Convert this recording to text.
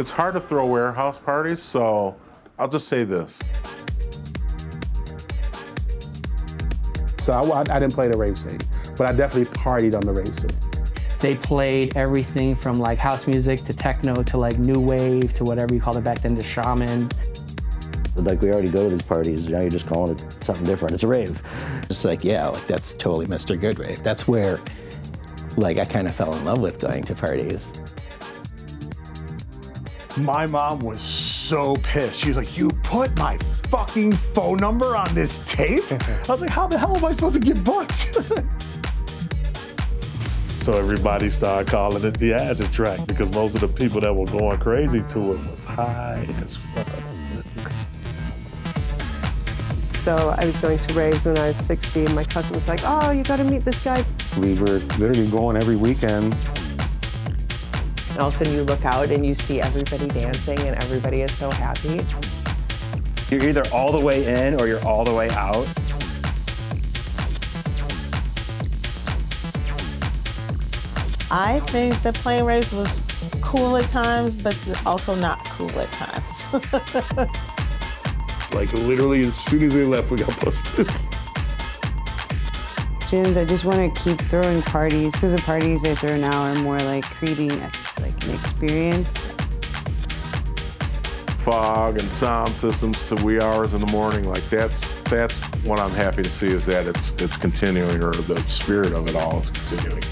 It's hard to throw warehouse parties, so I'll just say this. So I, I didn't play the rave scene, but I definitely partied on the rave scene. They played everything from like house music to techno to like new wave to whatever you called it back then to shaman. Like we already go to these parties, now you're just calling it something different. It's a rave. It's like, yeah, like that's totally Mr. Good Rave. That's where like I kind of fell in love with going to parties. My mom was so pissed. She was like, you put my fucking phone number on this tape? I was like, how the hell am I supposed to get booked? So everybody started calling it the acid track because most of the people that were going crazy to it was high as fuck. So I was going to raves when I was 16. My cousin was like, oh, you got to meet this guy. We were literally going every weekend. And all of a sudden you look out and you see everybody dancing and everybody is so happy. You're either all the way in or you're all the way out. I think the plane race was cool at times, but also not cool at times. like literally as soon as they left, we got busted. Tunes, I just want to keep throwing parties because the parties I throw now are more like creating a, like an experience. Fog and sound systems to wee hours in the morning, like that's that's what I'm happy to see is that it's it's continuing or the spirit of it all is continuing.